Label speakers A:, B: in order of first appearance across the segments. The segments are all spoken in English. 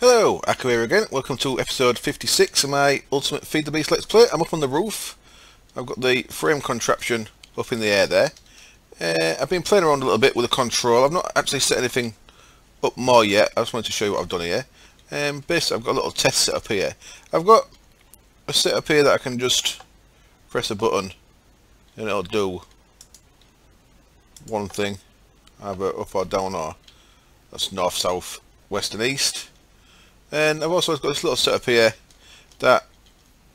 A: Hello, Ako here again. Welcome to episode 56 of my Ultimate Feed the Beast Let's Play. I'm up on the roof. I've got the frame contraption up in the air there. Uh, I've been playing around a little bit with the control. I've not actually set anything up more yet. I just wanted to show you what I've done here. Um, basically, I've got a little test set up here. I've got a setup here that I can just press a button and it'll do one thing, either up or down or that's north, south, west and east. And I've also got this little setup here that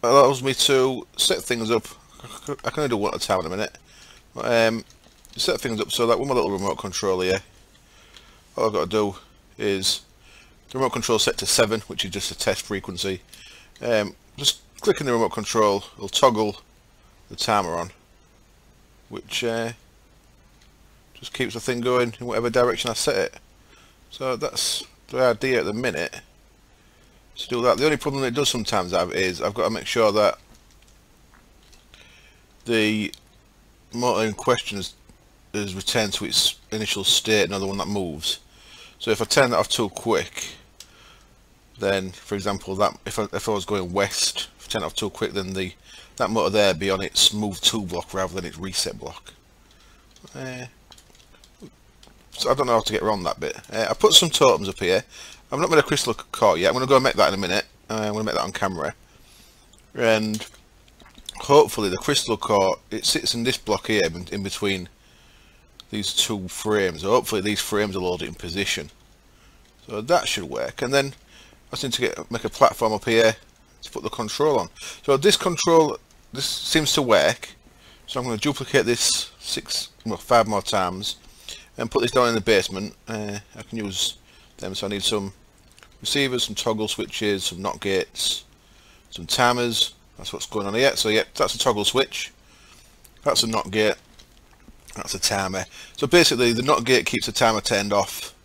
A: allows me to set things up. I can only do one at a time in a minute. Um, set things up so that with my little remote control here, all I've got to do is the remote control set to 7, which is just a test frequency. Um, just clicking the remote control, it'll toggle the timer on, which uh, just keeps the thing going in whatever direction I set it. So that's the idea at the minute to do that. The only problem it does sometimes have is I've got to make sure that the motor in question is, is returned to its initial state, another one that moves. So if I turn that off too quick, then for example that if I, if I was going west, if I turn it off too quick, then the that motor there be on its move to block rather than its reset block. Uh, so I don't know how to get around that bit. Uh, I put some totems up here. I've not made a crystal core yet. I'm going to go and make that in a minute. Uh, I'm going to make that on camera. And hopefully the crystal core, it sits in this block here in between these two frames. hopefully these frames are loaded in position. So that should work. And then I just need to get make a platform up here to put the control on. So this control, this seems to work. So I'm going to duplicate this six, well, five more times and put this down in the basement. Uh, I can use them, so I need some receivers, some toggle switches, some NOT gates, some timers. That's what's going on here. So yeah, that's a toggle switch. That's a NOT gate. That's a timer. So basically the NOT gate keeps the timer turned off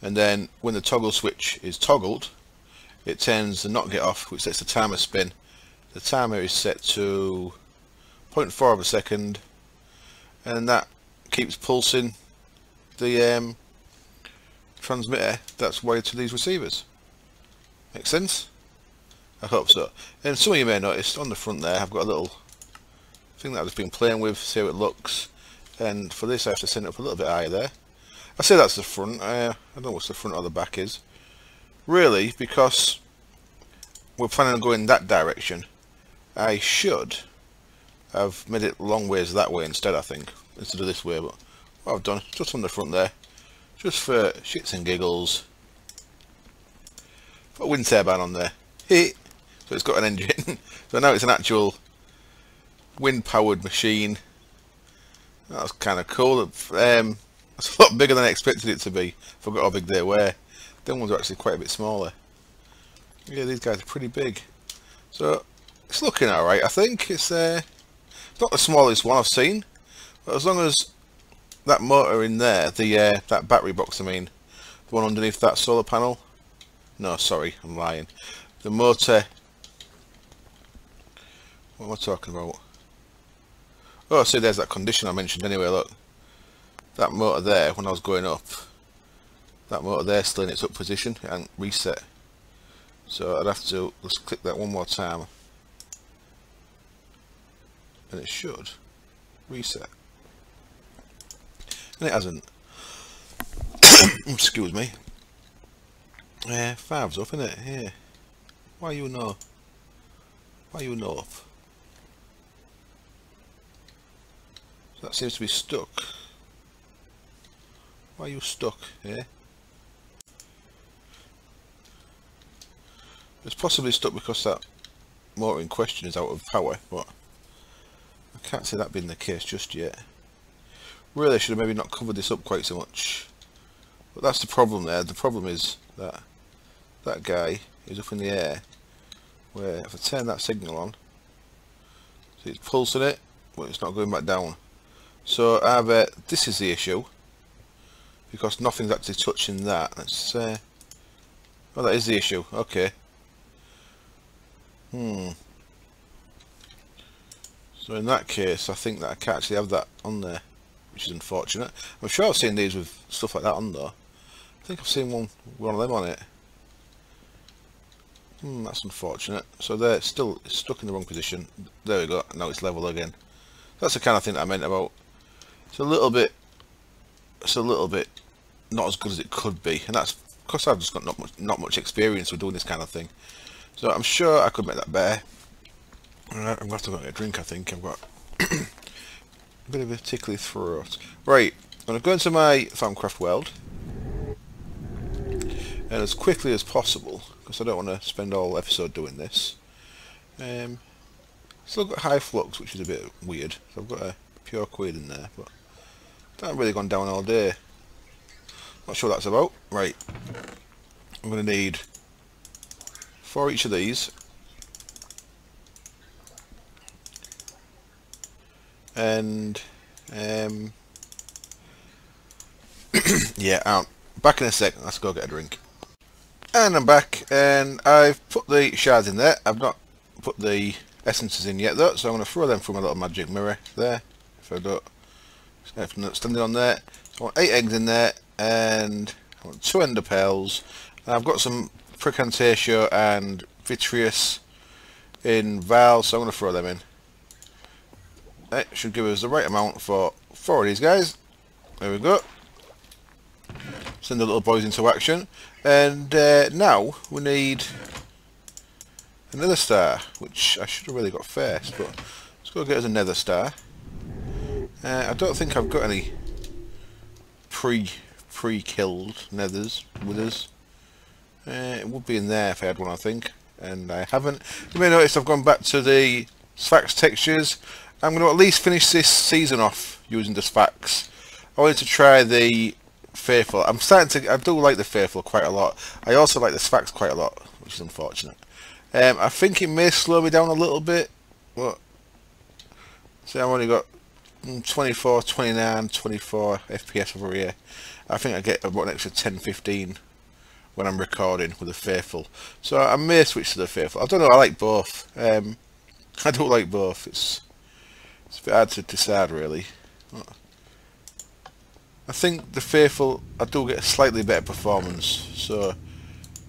A: and then when the toggle switch is toggled it turns the NOT gate off which lets the timer spin. The timer is set to 0.4 of a second and that keeps pulsing the um, transmitter that's wired to these receivers. Make sense? I hope so. And some of you may notice on the front there I've got a little thing that I've been playing with, see how it looks. And for this I have to send it up a little bit higher there. I say that's the front, uh, I don't know what the front or the back is. Really, because we're planning on going that direction, I should have made it long ways that way instead I think, instead of this way, but what I've done, just on the front there, just for shits and giggles. Put a wind turbine on there. So it's got an engine. so now it's an actual wind powered machine. That's kind of cool. Um, it's a lot bigger than I expected it to be. Forgot how big they were. Them ones are actually quite a bit smaller. Yeah, these guys are pretty big. So it's looking alright. I think it's uh, not the smallest one I've seen, but as long as that motor in there, the uh, that battery box I mean, the one underneath that solar panel. No, sorry, I'm lying. The motor. What am I talking about? Oh, see, there's that condition I mentioned anyway. Look, that motor there when I was going up. That motor there still in its up position and reset. So I'd have to let's click that one more time, and it should reset and it hasn't. Excuse me. Yeah, five's up, isn't it? Yeah. Why you know? Why you know? that seems to be stuck. Why are you stuck? Yeah. It's possibly stuck because that motor in question is out of power, but I can't see that being the case just yet. Really, should have maybe not covered this up quite so much. But that's the problem there. The problem is that that guy is up in the air. Where if I turn that signal on, see it's pulsing it, but it's not going back down. So either this is the issue, because nothing's actually touching that. Let's uh, well, that is the issue. Okay. Hmm. So in that case, I think that I can actually have that on there which is unfortunate. I'm sure I've seen these with stuff like that on though. I think I've seen one one of them on it. Hmm, that's unfortunate. So they're still stuck in the wrong position. There we go. Now it's level again. That's the kind of thing that I meant about. It's a little bit. It's a little bit not as good as it could be, and that's because I've just got not much, not much experience with doing this kind of thing. So I'm sure I could make that better. I'm going to have to go get a drink, I think. I've got bit of a tickly throat. Right, I'm going to go into my Thaumcraft world. And as quickly as possible, because I don't want to spend all episode doing this. Um, still got high flux, which is a bit weird. So I've got a pure quid in there, but that really gone down all day. Not sure that's about. Right, I'm going to need for each of these and um, yeah, I'm back in a sec. Let's go get a drink. And I'm back, and I've put the shards in there. I've not put the essences in yet though, so I'm going to throw them through my little magic mirror there. If I don't, if I'm not standing on there, so I want eight eggs in there, and I want two ender pearls. And I've got some Praecantatio and Vitreus in Val, so I'm going to throw them in. That should give us the right amount for four of these guys. There we go. Send the little boys into action. And uh, now we need another star, which I should have really got first, but let's go get us another star. Uh, I don't think I've got any pre pre-killed nethers with us. Uh, it would be in there if I had one, I think, and I haven't. You may notice I've gone back to the Sphax textures I'm going to at least finish this season off using the Sphax. I wanted to try the Faithful. I'm starting to, I do like the Faithful quite a lot. I also like the Sphax quite a lot, which is unfortunate. Um, I think it may slow me down a little bit, but see I've only got 24, 29, 24 FPS over here. I think I get about an extra 10, 15 when I'm recording with the Faithful. So I may switch to the Faithful. I don't know, I like both. Um, I don't like both. It's it's a bit hard to decide really. I think the Faithful, I do get a slightly better performance, so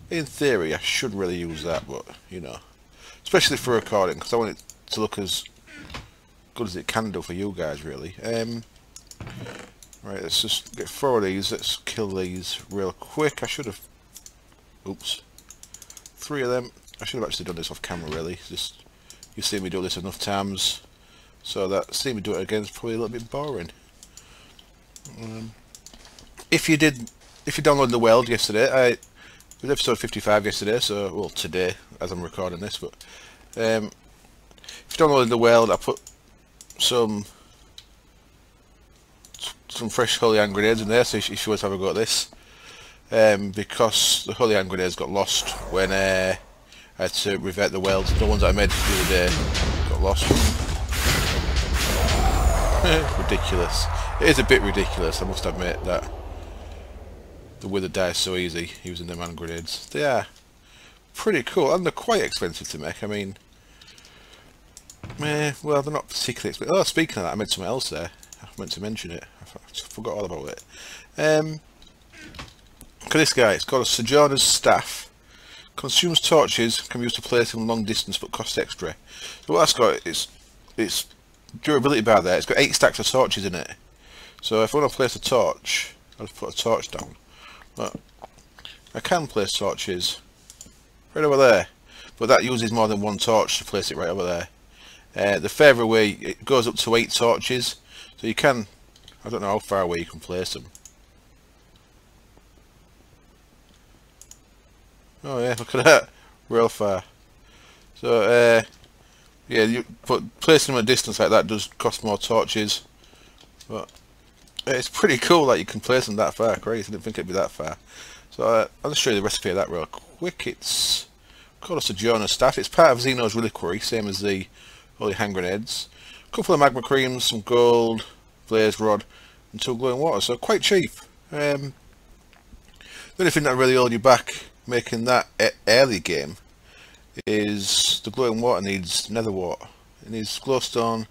A: in theory I should really use that, but you know, especially for recording, because I want it to look as good as it can do for you guys really. Um, right, let's just get four of these, let's kill these real quick. I should have, oops, three of them. I should have actually done this off camera really, just, you've seen me do this enough times. So that seeing me do it again is probably a little bit boring. Um, if you did, if you downloaded the world yesterday, I it was episode 55 yesterday, so well today as I'm recording this, but um, if you downloaded the world, I put some some fresh holy hand grenades in there, so if you to have a go at this, um, because the holy hand grenades got lost when uh, I had to revert the world. The ones I made the other day got lost. ridiculous. It is a bit ridiculous, I must admit, that the wither dies so easy using them hand grenades. They are pretty cool, and they're quite expensive to make. I mean, eh, well, they're not particularly expensive. Oh, speaking of that, I meant something else there. I meant to mention it. I forgot all about it. Um, look at this guy. It's called a Sojourner's Staff. Consumes torches, can be used to place in long distance, but costs extra. So what that's got is it's durability bar there, it's got 8 stacks of torches in it. So if I want to place a torch, I'll just put a torch down. But I can place torches right over there. But that uses more than one torch to place it right over there. Uh, the further away, it goes up to 8 torches. So you can, I don't know how far away you can place them. Oh yeah, look at that. Real far. So, uh, yeah, you, but placing them at a distance like that does cost more torches. But it's pretty cool that you can place them that far. Crazy, I didn't think it'd be that far. So uh, I'll just show you the recipe of that real quick. It's called a Sojourner staff. It's part of Xeno's reliquary, same as the holy hand grenades. A couple of magma creams, some gold, blaze rod, and two glowing water. So quite cheap. Um, the only thing that really held you back making that early game is the glowing water needs nether wart. It needs glowstone.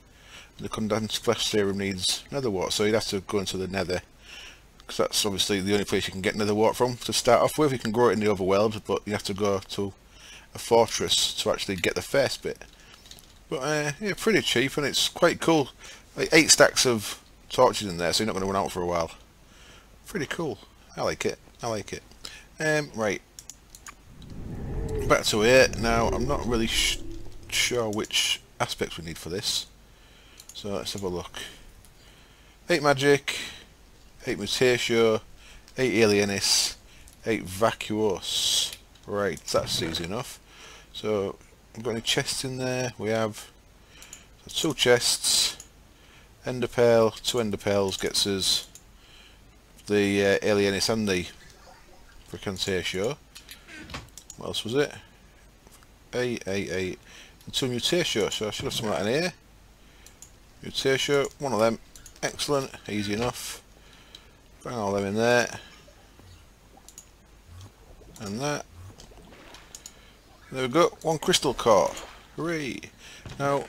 A: The condensed flesh serum needs nether wart, so you'd have to go into the nether. Because that's obviously the only place you can get nether wart from to start off with. You can grow it in the other but you have to go to a fortress to actually get the first bit. But uh, yeah, pretty cheap and it's quite cool. Like eight stacks of torches in there, so you're not going to run out for a while. Pretty cool. I like it. I like it. Um, right. Back to it. Now, I'm not really sure which aspects we need for this. So let's have a look. 8 magic, 8 mutatio, 8 alienis, 8 vacuos. Right, that's easy enough. So, we've got any chests in there? We have two chests, ender pearl, two ender pearls gets us the uh, alienis and the frequentatio. What else was it? 8, 8, 8, and two mutatio, so I should have some of that in here. Mutatio, one of them, excellent, easy enough. Bang all them in there. And that. There we go, one crystal core. Hooray! Now,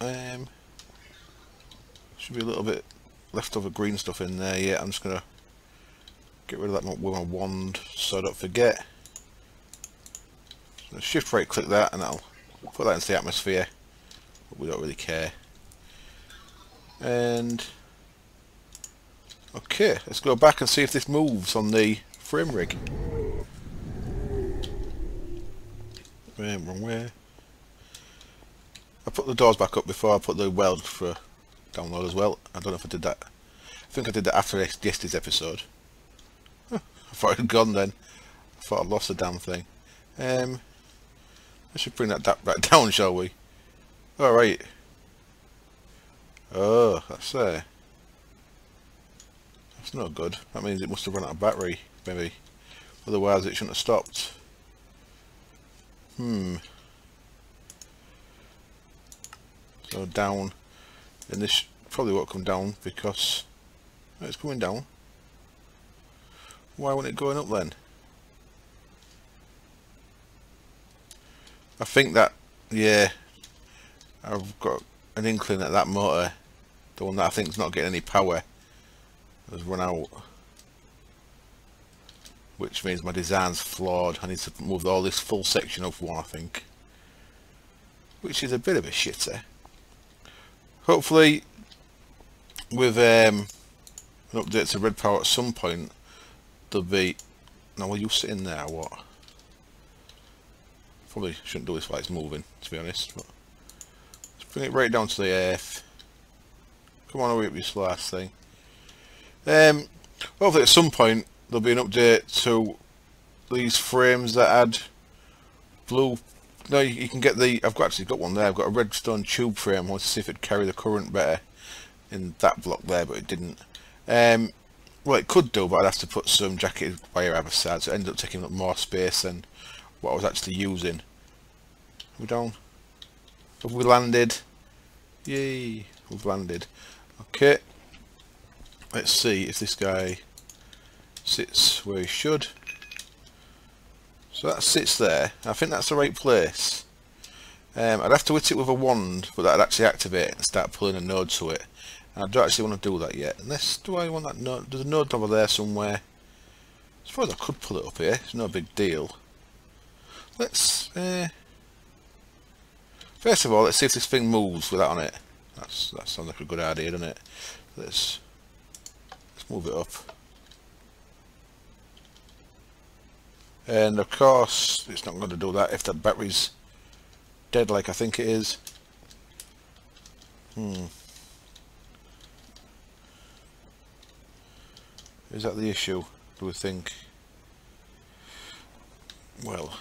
A: um, should be a little bit leftover green stuff in there. Yeah, I'm just gonna get rid of that with my wand so I don't forget. Shift right click that and I'll put that into the atmosphere. But we don't really care. And okay, let's go back and see if this moves on the frame rig. Where, wrong way. I put the doors back up before I put the weld for download as well. I don't know if I did that. I think I did that after yesterday's episode. Huh, I thought it had gone then. I thought I'd lost the damn thing. Um, I should bring that back down, shall we? Alright. Oh, that's uh, that's not good. That means it must have run out of battery, maybe. Otherwise it shouldn't have stopped. Hmm. So down, and this probably won't come down because it's coming down. Why wasn't it going up then? I think that, yeah, I've got an inkling that that motor, the one that I think is not getting any power, has run out. Which means my design's flawed. I need to move all this full section up one, I think. Which is a bit of a shitter. Hopefully, with um, an update to Red Power at some point, there'll be... Now, will you sit in there what? Probably shouldn't do this while it's moving, to be honest. But let's bring it right down to the earth. Come on, hurry up this last thing. Um, hopefully at some point there'll be an update to these frames that add blue. No, you, you can get the. I've actually got one there. I've got a redstone tube frame. I want to see if it'd carry the current better in that block there, but it didn't. Um, well, it could do, but I'd have to put some jacketed wire either side, so it ended up taking up more space than what I was actually using. We down? Have we landed? Yay! We've landed. Okay. Let's see if this guy sits where he should. So that sits there. I think that's the right place. Um, I'd have to hit it with a wand, but that'd actually activate it and start pulling a node to it. And I don't actually want to do that yet. Unless, do I want that node? There's a node over there somewhere. I suppose I could pull it up here. It's no big deal. Let's, uh, first of all, let's see if this thing moves with that on it. That's, that sounds like a good idea, doesn't it? Let's, let's move it up. And of course, it's not going to do that if the battery's dead like I think it is. Hmm. Is that the issue, do we think? Well,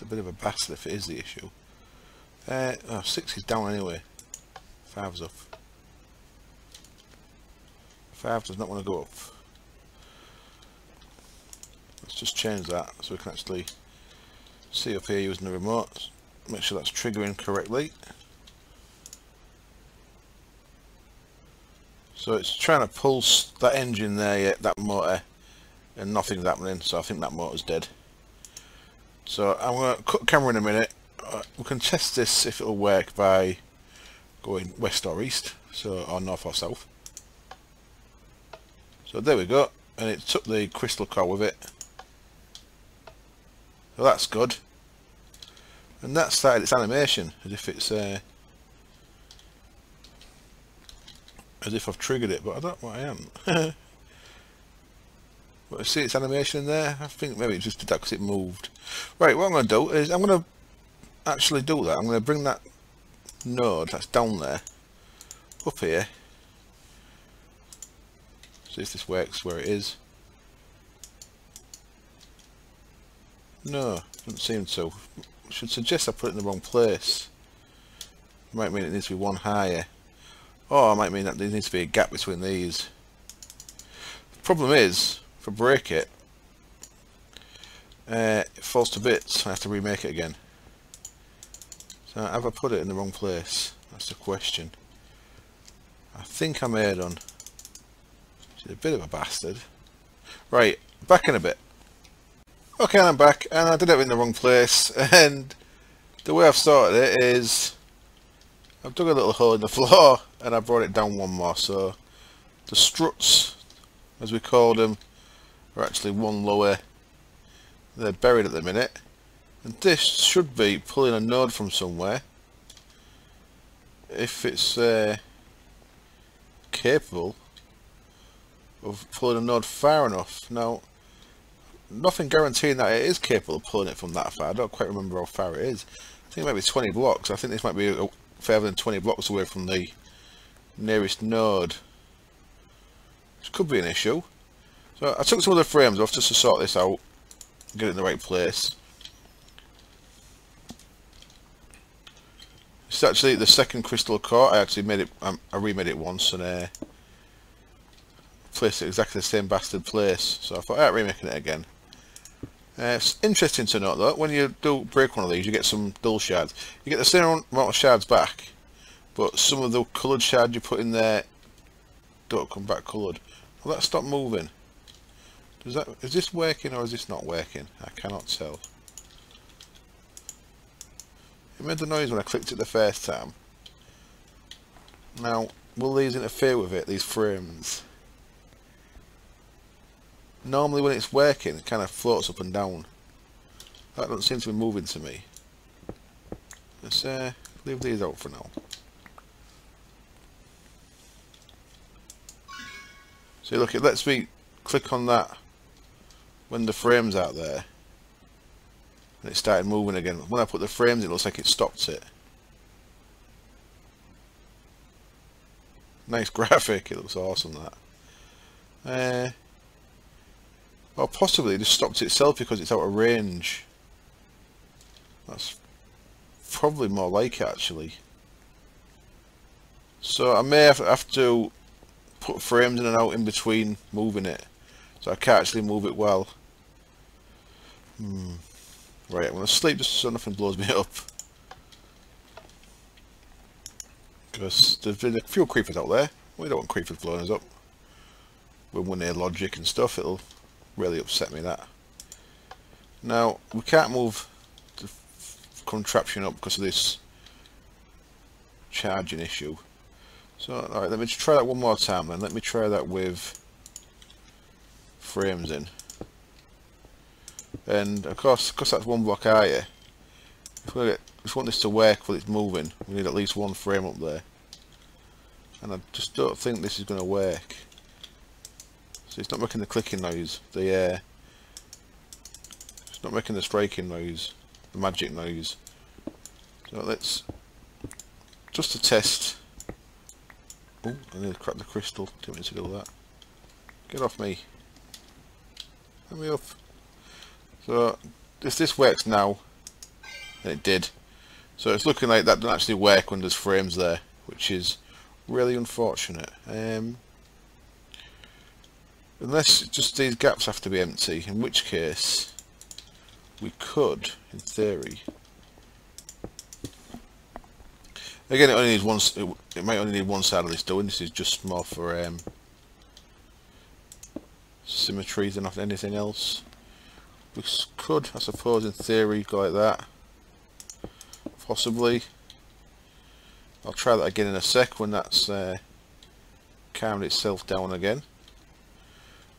A: it's a bit of a bastard if it is the issue. Uh, oh, six is down anyway. Five's up. Five does not want to go up. Let's just change that so we can actually see up here using the remote. Make sure that's triggering correctly. So it's trying to pulse that engine there, that motor, and nothing's happening, so I think that motor's dead. So I'm going to cut camera in a minute. Uh, we can test this if it'll work by going west or east, so or north or south. So there we go, and it took the crystal core with it. So that's good. And that started its animation, as if it's uh, as if I've triggered it, but I don't know what I am. but I see its animation in there. I think maybe it just did that because it moved. Right, what I'm going to do is I'm going to actually do that. I'm going to bring that node that's down there up here. See if this works where it is. No, doesn't seem to. Should suggest I put it in the wrong place. Might mean it needs to be one higher. Or I might mean that there needs to be a gap between these. The problem is, if I break it, uh, it falls to bits. I have to remake it again. So have I put it in the wrong place? That's the question. I think I made on. She's a bit of a bastard. Right, back in a bit. Okay, I'm back, and I did it in the wrong place, and the way I've started it is I've dug a little hole in the floor, and I brought it down one more, so the struts, as we call them, are actually one lower. They're buried at the minute, and this should be pulling a node from somewhere, if it's uh, capable of pulling a node far enough. Now, nothing guaranteeing that it is capable of pulling it from that far. I don't quite remember how far it is. I think it might be 20 blocks. I think this might be further than 20 blocks away from the nearest node. Which could be an issue. So I took some of the frames off just to sort this out. Get it in the right place. It's actually the second crystal core. I actually made it, um, I remade it once and uh, placed it exactly the same bastard place. So I thought, alright, remaking it again. Uh, it's interesting to note though, when you do break one of these, you get some dull shards. You get the same amount of shards back, but some of the coloured shards you put in there don't come back coloured. Will that stop moving? Does that is this working or is this not working? I cannot tell. It made the noise when I clicked it the first time. Now, will these interfere with it, these frames? normally when it's working it kind of floats up and down that doesn't seem to be moving to me let's uh, leave these out for now see look it lets me click on that when the frame's out there and it started moving again when I put the frames it looks like it stopped it nice graphic it looks awesome that uh, or possibly it just stopped itself because it's out of range. That's probably more like it actually. So I may have to put frames in and out in between moving it. So I can't actually move it well. Hmm. Right, I'm going to sleep just so nothing blows me up. Because there's been a few creepers out there. We don't want creepers blowing us up. When we're logic and stuff, it'll really upset me that. Now, we can't move the contraption up because of this charging issue. So, alright, let me just try that one more time then. Let me try that with frames in. And of course, because that's one block higher, if we, get, if we want this to work while it's moving, we need at least one frame up there. And I just don't think this is going to work. So it's not making the clicking noise. The uh, it's not making the striking noise, the magic noise. So let's just to test. Oh, I need to crack the crystal. Didn't mean to do that. Get off me. Let me up. So if this works now, it did. So it's looking like that doesn't actually work when there's frames there, which is really unfortunate. Um, Unless just these gaps have to be empty, in which case we could, in theory. Again, it only needs one. It, it might only need one side of this doing. This is just more for um, symmetry than anything else. We could, I suppose, in theory, go like that. Possibly. I'll try that again in a sec when that's uh, calmed itself down again.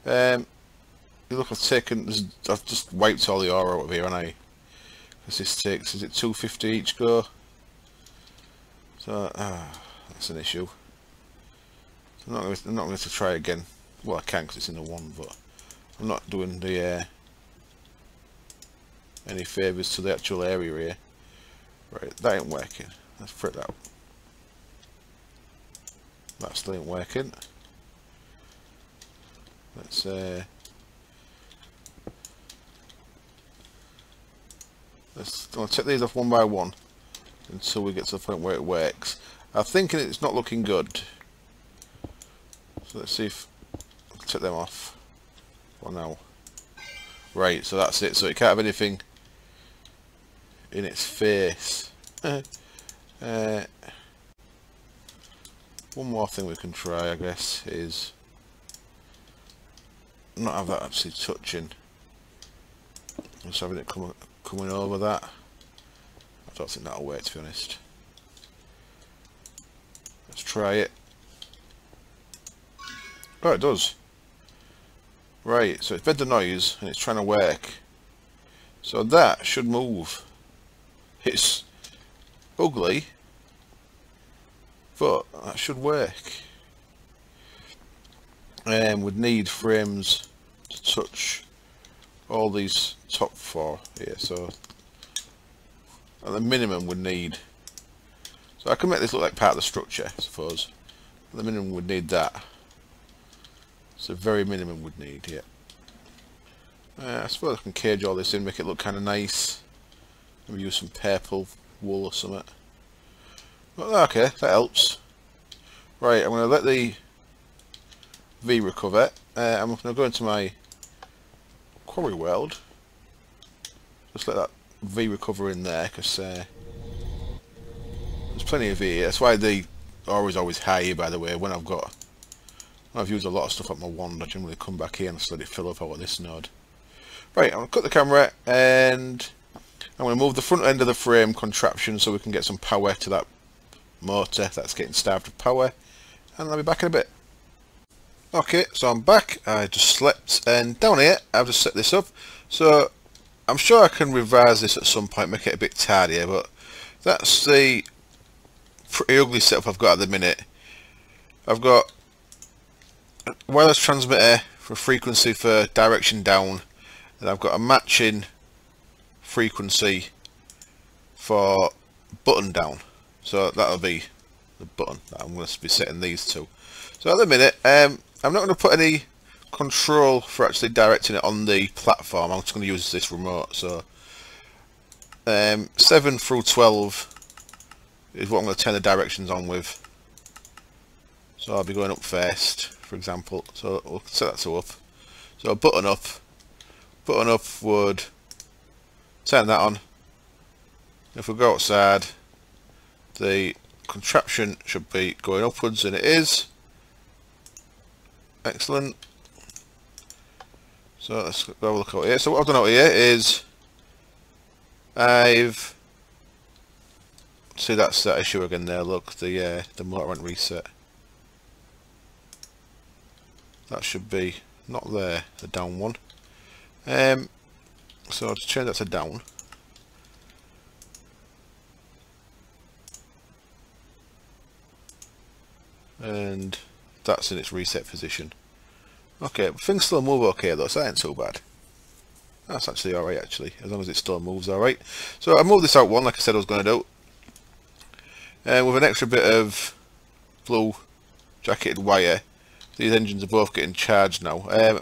A: Um, look, I've taken, I've just wiped all the ore out of here, and I, Because this takes, is it 250 each go? So, ah, that's an issue. I'm not, going to, I'm not going to try again. Well, I can because it's in the one, but I'm not doing the uh, any favours to the actual area here. Right, that ain't working. Let's print that. That still ain't working. Let's uh, let's I'll take these off one by one until we get to the point where it works. I'm thinking it's not looking good. So let's see if I can take them off for now. Right, so that's it. So it can't have anything in its face. uh, one more thing we can try, I guess, is not have that actually touching. Just having it come, coming over that. I don't think that'll work, to be honest. Let's try it. Oh, it does. Right, so it's made the noise and it's trying to work. So that should move. It's ugly, but that should work. And um, would need frames to touch all these top four here. So at the minimum would need. So I can make this look like part of the structure, I suppose. At the minimum would need that. So very minimum would need, yeah. Uh, I suppose I can cage all this in, make it look kind of nice. Use some purple wool or something. Okay, that helps. Right, I'm going to let the V recover. Uh, I'm going to go into my quarry world. Just let that V recover in there because uh, there's plenty of V. That's why the ore is always high by the way. When I've got, when I've used a lot of stuff on my wand, I generally come back here and just let it fill up out this node. Right, I'm going to cut the camera and I'm going to move the front end of the frame contraption so we can get some power to that motor that's getting starved of power. And I'll be back in a bit. Okay, so I'm back. I just slept and down here I've just set this up. So I'm sure I can revise this at some point, make it a bit tidier, but that's the pretty ugly setup I've got at the minute. I've got wireless transmitter for frequency for direction down, and I've got a matching frequency for button down. So that'll be the button that I'm going to be setting these to. So at the minute um, I'm not going to put any control for actually directing it on the platform. I'm just going to use this remote so um, 7 through 12 is what I'm going to turn the directions on with. So I'll be going up first for example. So we'll set that to up. So button up button up would turn that on. If we go outside the contraption should be going upwards and it is. Excellent. So let's have a look out here. So what I've done out here is I've see that's that issue again there. Look the uh, the motor went reset. That should be not there the down one. Um, so I'll just change that to down. And that's in its reset position. Okay, things still move okay though, so that ain't too bad. That's actually alright actually, as long as it still moves alright. So I moved this out one like I said I was going to do. And with an extra bit of blue jacketed wire, these engines are both getting charged now. Um,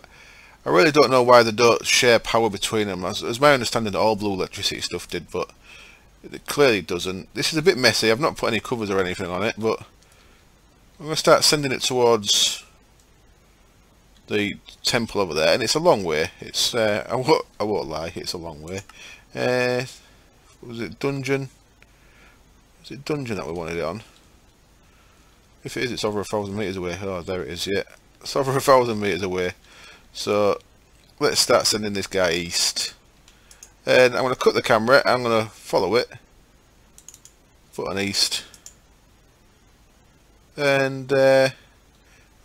A: I really don't know why they don't share power between them. As, as my understanding, all blue electricity stuff did, but it clearly doesn't. This is a bit messy. I've not put any covers or anything on it, but I'm going to start sending it towards the temple over there, and it's a long way. It's uh, I won't I won't lie, it's a long way. Uh, was it dungeon? Was it dungeon that we wanted it on? If it is, it's over a thousand meters away. Oh, there it is. Yeah, it's over a thousand meters away. So let's start sending this guy east. And I'm going to cut the camera, I'm going to follow it, put on east. And uh,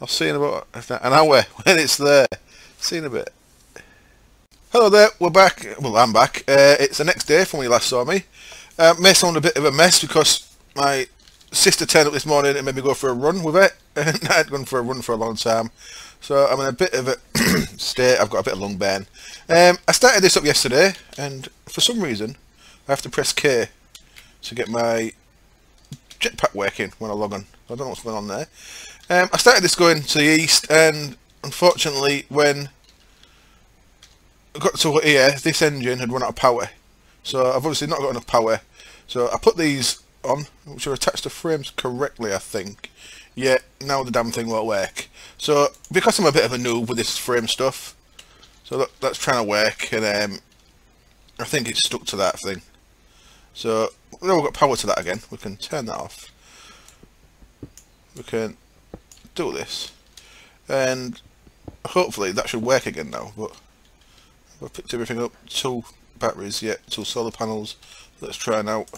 A: I'll see in about an hour when it's there. See in a bit. Hello there, we're back. Well, I'm back. Uh, it's the next day from when you last saw me. Uh, may sound a bit of a mess because my sister turned up this morning and made me go for a run with it. And I had gone for a run for a long time. So I'm in a bit of a state. I've got a bit of lung burn. Um, I started this up yesterday and for some reason I have to press K to get my jetpack working when I log on. I don't know what's going on there. Um, I started this going to the east and unfortunately when I got to here, this engine had run out of power. So I've obviously not got enough power. So I put these on, which are attached to frames correctly, I think. Yet now the damn thing won't work. So because I'm a bit of a noob with this frame stuff, so that, that's trying to work, and um, I think it's stuck to that thing. So now we've got power to that again. We can turn that off. We can do this, and hopefully that should work again now. But I've picked everything up, two batteries yet, two solar panels. Let's try and out.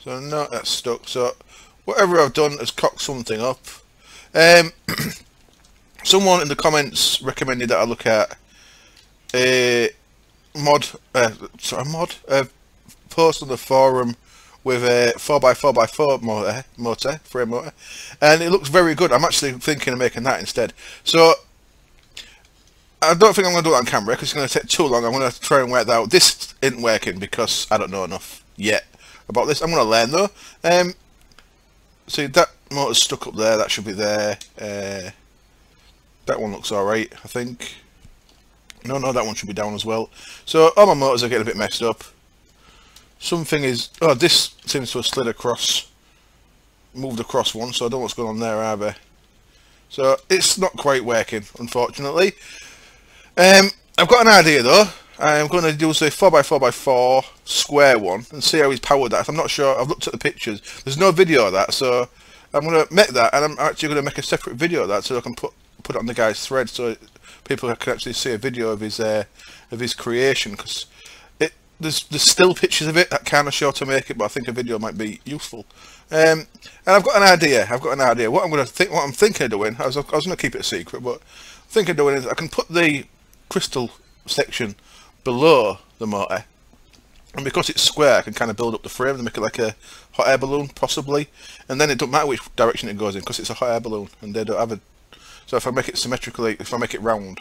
A: So no, that's stuck. So whatever I've done has cocked something up. Um, someone in the comments recommended that I look at a mod, uh, sorry, mod, a post on the forum with a 4x4x4 motor, motor, frame motor, and it looks very good. I'm actually thinking of making that instead. So I don't think I'm going to do it on camera because it's going to take too long. I'm going to try and work that out. This isn't working because I don't know enough yet about this. I'm going to learn though. Um, see, that motor's stuck up there. That should be there. Uh, that one looks alright, I think. No, no, that one should be down as well. So all my motors are getting a bit messed up. Something is... Oh, this seems to have slid across. Moved across one, so I don't know what's going on there either. So it's not quite working, unfortunately. Um, I've got an idea though. I'm going to do a 4x4x4 square one and see how he's powered that. I'm not sure. I've looked at the pictures. There's no video of that, so I'm going to make that, and I'm actually going to make a separate video of that so I can put put it on the guy's thread so people can actually see a video of his uh, of his creation. Because it there's there's still pictures of it that kind of show to make it, but I think a video might be useful. Um, and I've got an idea. I've got an idea. What I'm going to think, what I'm thinking of doing. I was I was going to keep it a secret, but thinking of doing is I can put the crystal section below the motor. And because it's square I can kind of build up the frame and make it like a hot air balloon possibly. And then it don't matter which direction it goes in because it's a hot air balloon and they don't have a so if I make it symmetrically if I make it round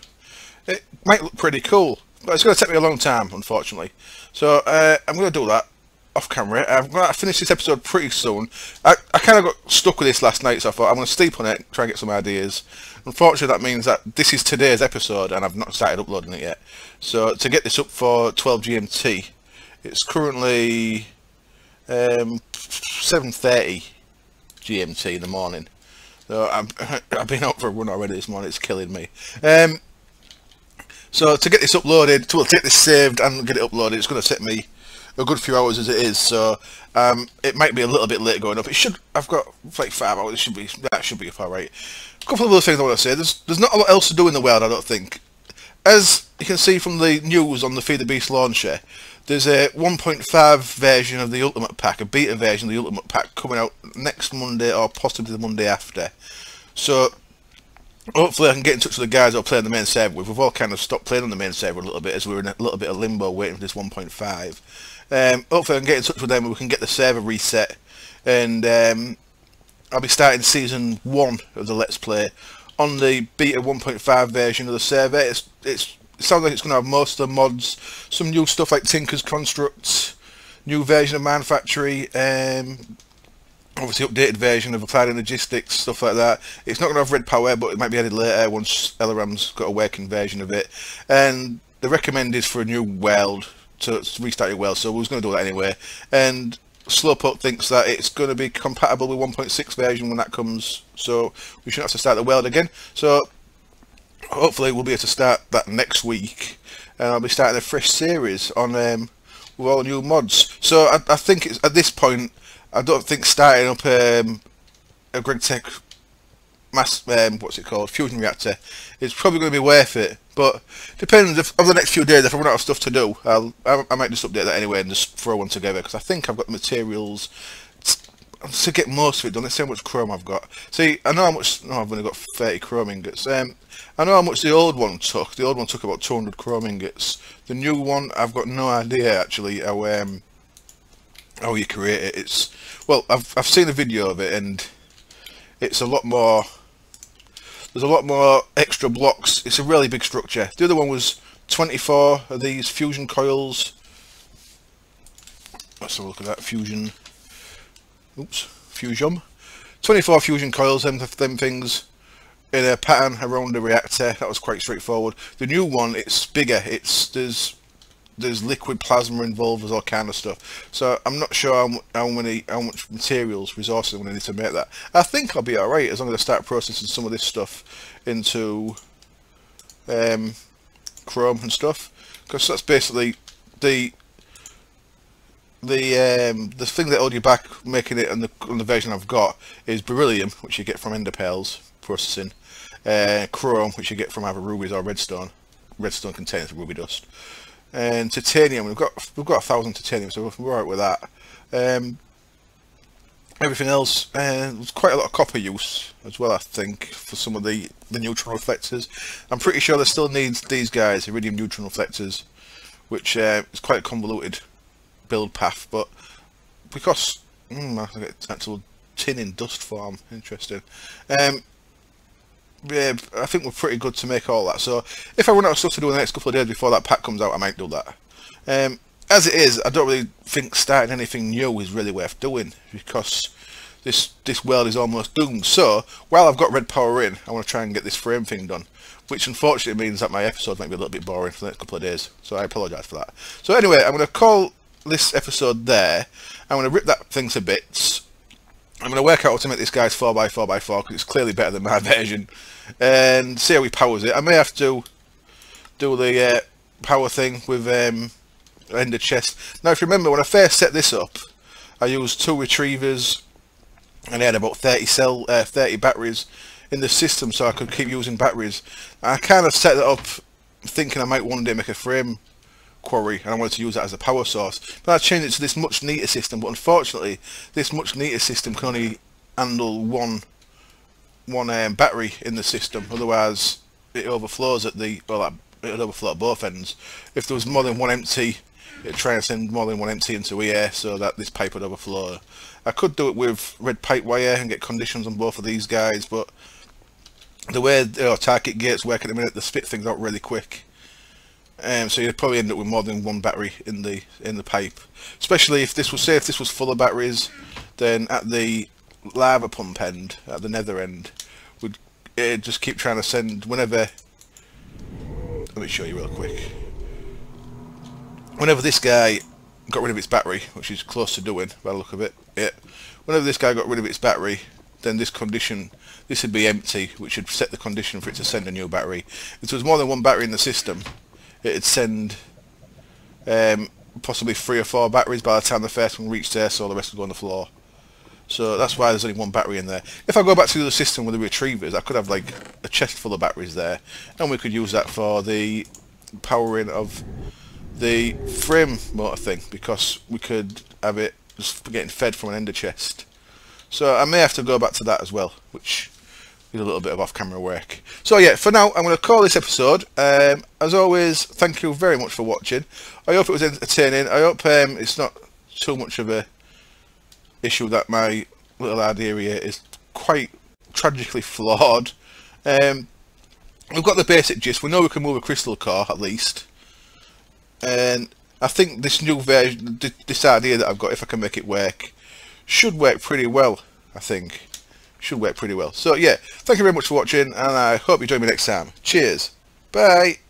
A: it might look pretty cool but it's going to take me a long time unfortunately. So uh, I'm going to do that off camera. I'm going to finish this episode pretty soon. I, I kind of got stuck with this last night, so I thought I'm going to sleep on it, try and get some ideas. Unfortunately, that means that this is today's episode, and I've not started uploading it yet. So to get this up for 12 GMT, it's currently um, 7.30 GMT in the morning. So I'm, I've been out for a run already this morning, it's killing me. Um, so to get this uploaded, to take this saved and get it uploaded, it's going to take me a good few hours as it is, so um, it might be a little bit late going up. It should. I've got like five hours. It should be that should be far right. A couple of other things I want to say. There's there's not a lot else to do in the world. I don't think. As you can see from the news on the Feed the Beast launcher, there's a 1.5 version of the Ultimate Pack, a beta version of the Ultimate Pack coming out next Monday or possibly the Monday after. So hopefully I can get in touch with the guys that are playing the main server with. We've all kind of stopped playing on the main server a little bit as we're in a little bit of limbo waiting for this 1.5. Um, hopefully I can get in touch with them and we can get the server reset. And um, I'll be starting season 1 of the Let's Play on the beta 1.5 version of the server. It's, it's, it sounds like it's going to have most of the mods, some new stuff like Tinker's Constructs, new version of MineFactory, um, obviously updated version of Applied Logistics, stuff like that. It's not going to have red power, but it might be added later once Eloraam's got a working version of it. And the recommend is for a new world to restart your world, so we was going to do that anyway. And Slowpoke thinks that it's going to be compatible with 1.6 version when that comes, so we shouldn't have to start the world again. So hopefully we'll be able to start that next week, and I'll be starting a fresh series on um, with all new mods. So I, I think at this point I don't think starting up um, a GregTech mass, um, what's it called, fusion reactor, it's probably going to be worth it. But depends if over the next few days if I run out of stuff to do, I'll I, I might just update that anyway and just throw one together because I think I've got the materials. to get most of it done, let's see how much chrome I've got. See, I know how much, no I've only got 30 chrome ingots. Um, I know how much the old one took. The old one took about 200 chrome ingots. The new one, I've got no idea actually how um, how you create it. It's well, I've I've seen a video of it and it's a lot more. There's a lot more extra blocks. It's a really big structure. The other one was 24 of these fusion coils. Let's have a look at that fusion. Oops, fusion. 24 fusion coils. Them them things in a pattern around the reactor. That was quite straightforward. The new one, it's bigger. It's there's there's liquid plasma involved, there's all kind of stuff. So I'm not sure how, how many, how much materials, resources I'm going to need to make that. I think I'll be alright as long as I start processing some of this stuff into um, Chrome and stuff, because that's basically the the um, the thing that held you back making it on the, on the version I've got is beryllium, which you get from ender pearls processing, uh, chrome, which you get from either rubies or redstone. Redstone contains ruby dust, and titanium. We've got we've got a thousand titanium, so we're alright with that. Um, everything else, uh, there's quite a lot of copper use as well, I think, for some of the the neutron reflectors. I'm pretty sure there still needs these guys, iridium neutron reflectors, which uh, is quite a convoluted build path, but because mm, I get actual tin in dust form, interesting. Um, yeah, I think we're pretty good to make all that. So if I run out of stuff to do in the next couple of days before that pack comes out, I might do that. Um, as it is, I don't really think starting anything new is really worth doing because this this world is almost doomed. So while I've got red power in, I want to try and get this frame thing done, which unfortunately means that my episode might be a little bit boring for the next couple of days. So I apologise for that. So anyway, I'm going to call this episode there. I'm going to rip that thing to bits. I'm going to work out how to make this guy's 4x4x4 because it's clearly better than my version and see how he powers it. I may have to do the uh, power thing with um, ender chest. Now if you remember when I first set this up I used two retrievers and I had about 30 cell, uh, 30 batteries in the system so I could keep using batteries. I kind of set it up thinking I might one day make a frame quarry and I wanted to use that as a power source. But I changed it to this much neater system but unfortunately this much neater system can only handle one one um, battery in the system otherwise it overflows at the well it would overflow at both ends. If there was more than one empty it'd try and send more than one empty into here so that this pipe would overflow. I could do it with red pipe wire and get conditions on both of these guys but the way you know, target gates work at the minute they spit things out really quick um, so you'd probably end up with more than one battery in the in the pipe. Especially if this was say if this was full of batteries, then at the lava pump end, at the nether end, would it just keep trying to send whenever. Let me show you real quick. Whenever this guy got rid of its battery, which is close to doing by the look of it, yeah. Whenever this guy got rid of its battery, then this condition, this would be empty, which would set the condition for it to send a new battery. If there was more than one battery in the system, it'd send um, possibly three or four batteries by the time the first one reached there, so the rest would go on the floor. So that's why there's only one battery in there. If I go back to the system with the retrievers, I could have like a chest full of batteries there, and we could use that for the powering of the frame motor thing, because we could have it just getting fed from an ender chest. So I may have to go back to that as well, which a little bit of off-camera work. So yeah, for now, I'm going to call this episode. Um, as always, thank you very much for watching. I hope it was entertaining. I hope um, it's not too much of a issue that my little idea here is quite tragically flawed. Um, we've got the basic gist. We know we can move a crystal core at least. And I think this new version, this idea that I've got, if I can make it work, should work pretty well, I think should work pretty well. So yeah, thank you very much for watching, and I hope you join me next time. Cheers. Bye.